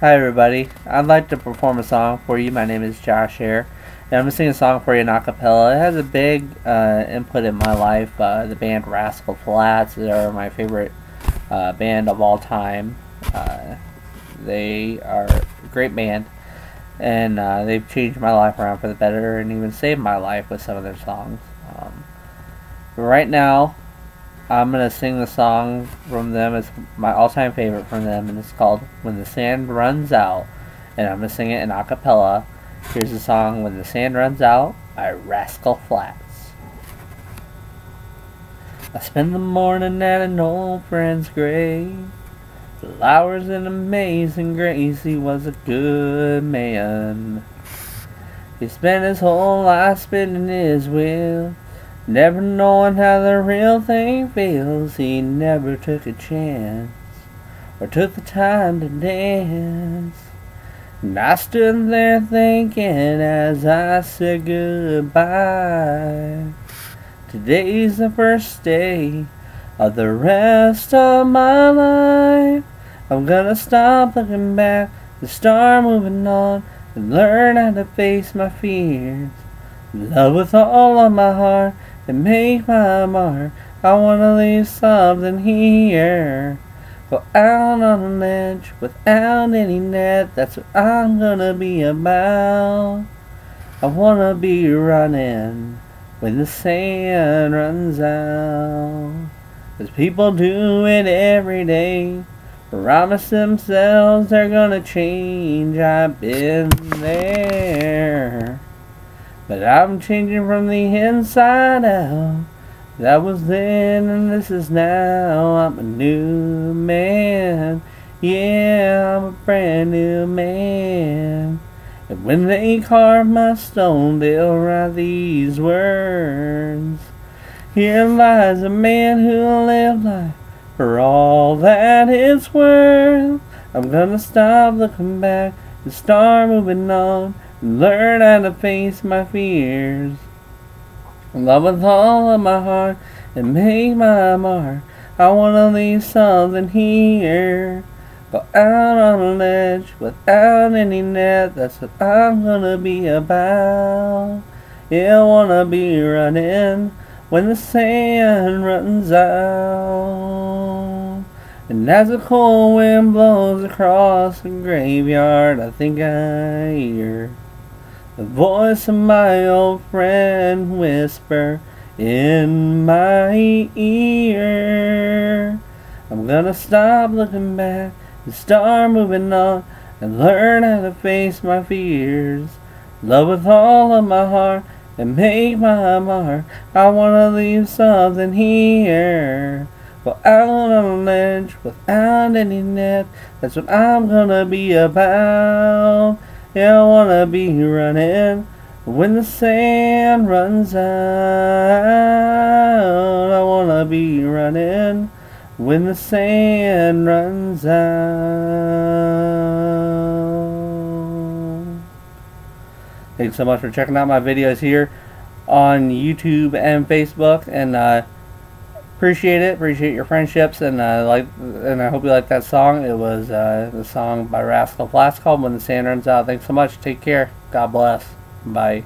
Hi everybody, I'd like to perform a song for you. My name is Josh Ehr, and I'm going to sing a song for you in acapella. It has a big uh, input in my life. Uh, the band Rascal Flatts are my favorite uh, band of all time. Uh, they are a great band, and uh, they've changed my life around for the better and even saved my life with some of their songs. Um, right now, I'm gonna sing the song from them. It's my all-time favorite from them, and it's called "When the Sand Runs Out." And I'm gonna sing it in a cappella. Here's the song "When the Sand Runs Out" by Rascal Flatts. I spend the morning at an old friend's grave. The Flowers and amazing grace. He was a good man. He spent his whole life spinning his wheel. Never knowing how the real thing feels, he never took a chance or took the time to dance. And I stood there thinking as I said goodbye. Today's the first day of the rest of my life. I'm gonna stop looking back and start moving on and learn how to face my fears. Love with all of my heart and make my mark. I wanna leave something here. Go out on a ledge without any net. That's what I'm gonna be about. I wanna be running when the sand runs out. Cause people do it every day. Promise themselves they're gonna change. I've been there. But I'm changing from the inside out. That was then and this is now. I'm a new man. Yeah, I'm a brand new man. And when they carve my stone, they'll write these words. Here lies a man who lived life for all that it's worth. I'm gonna stop looking back and start moving on. Learn how to face my fears. Love with all of my heart and make my mark. I wanna leave something here. Go out on a ledge without any net. That's what I'm gonna be about. Yeah, I wanna be running when the sand runs out. And as the cold wind blows across the graveyard, I think I hear the voice of my old friend whisper in my ear. I'm gonna stop looking back and start moving on and learn how to face my fears. Love with all of my heart and make my mark. I wanna leave something here. Go out on a ledge without any net. That's what I'm gonna be about. Yeah, I wanna be running when the sand runs out. I wanna be running when the sand runs out. Thanks so much for checking out my videos here on YouTube and Facebook, and uh, appreciate it. Appreciate your friendships, and uh, like, and I hope you like that song. It was uh, the song by Rascal Flatts called "When the Sand Runs Out." Thanks so much. Take care. God bless. Bye.